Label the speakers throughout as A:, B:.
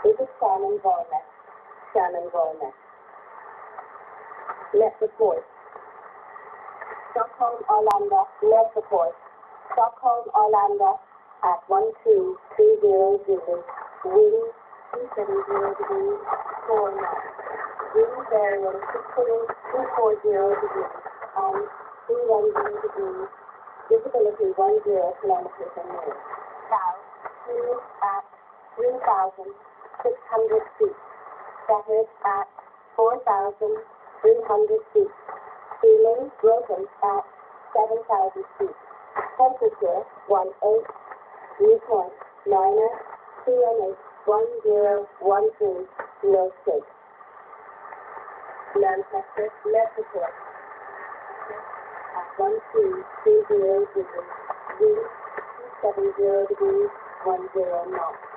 A: This is Shannon Volmet. Shannon Volmet. Met report. Stockholm Arlanda, met report. Stockholm Arlanda at 12300 Zulu. Wind 270 degrees, 4 knots. Wind bearing 240 degrees and um, 310 degrees. Visibility 10 kilometers. South, at 3,600 feet. Scattered at 4,300 feet. Ceiling broken at 7,000 feet. Temperature 18. Dew point minus 2 1013 no six. Manchester, Mexico. At 1230 degrees. Wind 270 degrees 10 knots.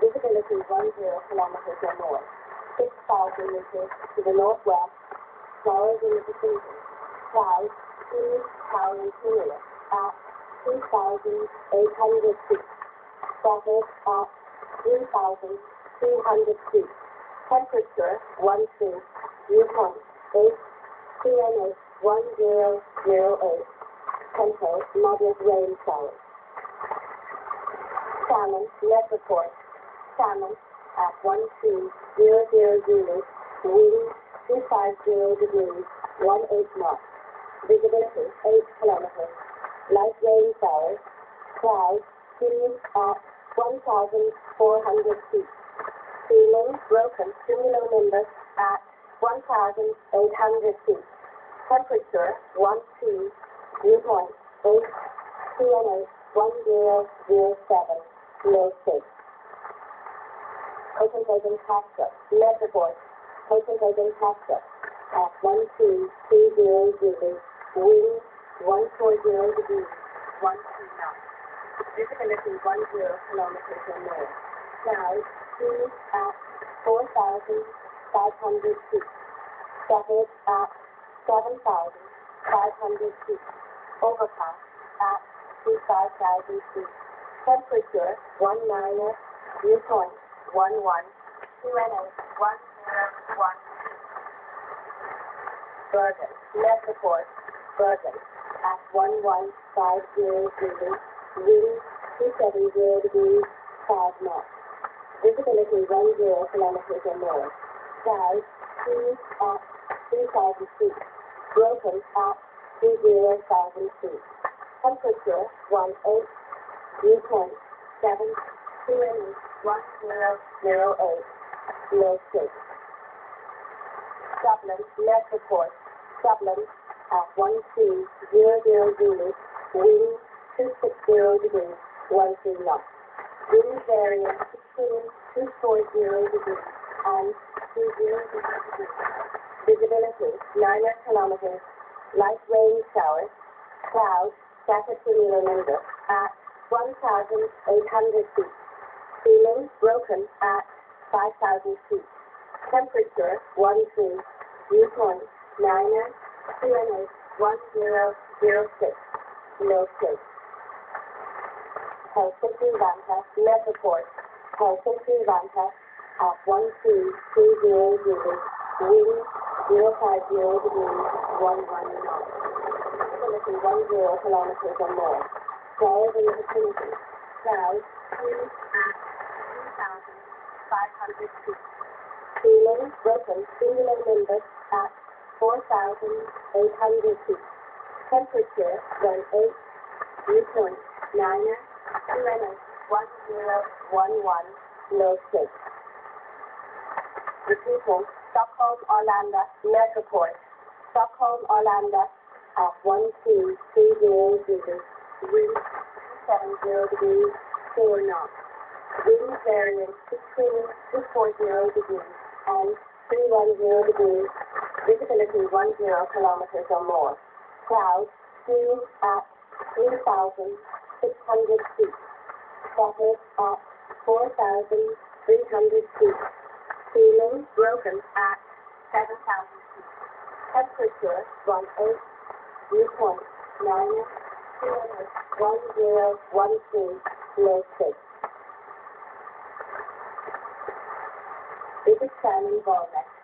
A: Visibility 10 kilometers or more. 6,000 meters to the northwest. Flowers in the vicinity. Clouds, trees, towering cumulus at 2,800 feet. Scattered at 3,300 feet. Temperature 1 2. Dew point 8. QNH 1008. Tempo moderate rain showers. Shannon met report. Shannon at 1200 Zulu. Wind 250 degrees 18 knots. Visibility 8 kilometers. Light rain showers. Clouds trees at 1,400 feet. Ceiling broken cumulonimbus at 1,800 feet. Temperature 1 2. Dew point 8. QNH 1007. No 6. Copenhagen Kastrup. Met report. Copenhagen Kastrup. At 1230 Zulu. Wind 140 degrees. 1 2 knots. Visibility 10 kilometers or more. Trees at 4,500 feet. Scattered at 7,500 feet. Overcast at 25,000 feet. Temperature 1 minus. Dew point 1 1. QNH 101. Bergen. Met report. Bergen. At 1150 Zulu. Wind 270 degrees, 5 knots. Visibility 10 kilometers or more. Clouds, trees at 3,000 feet. Broken at 30,000 feet. Temperature 1 8. Dew point 7. QNH 1008. No 6. Dublin, met report. Dublin at 1200 Zulu. Wind 260 degrees, 1 knots. Wind variant 16 240 degrees and 20 degrees. Visibility 9 kilometers. Light rain showers. Clouds scattered cumulonimbus at 1,800 feet. Ceiling broken at 5,000 feet. Temperature 1 3. Dew point 9 QNH 1006. No 6. Helsinki Vantaa met report. Helsinki Vantaa at 1230 Zulu. Wind 050 degrees 11 knots. Visibility 10 kilometers or more. Flowers in the vicinity. Clouds trees at 3,500 feet. Ceiling broken cumulonimbus at 4,800 feet. Temperature 18. Dew point 9 QNH 1011 no 6. Repeating, Stockholm Arlanda met report. Stockholm Arlanda at 1230 Zulu. Wind 270 degrees, 4 knots. Wind variance 16 degrees and 310 degrees. Visibility 10 kilometers or more. Clouds 2 at 3,600 feet. Scattered at 4,300 feet. Ceiling broken at 7,000 feet. Temperature 1 8. Dew point 9 1013 6. Biggest salmon ball next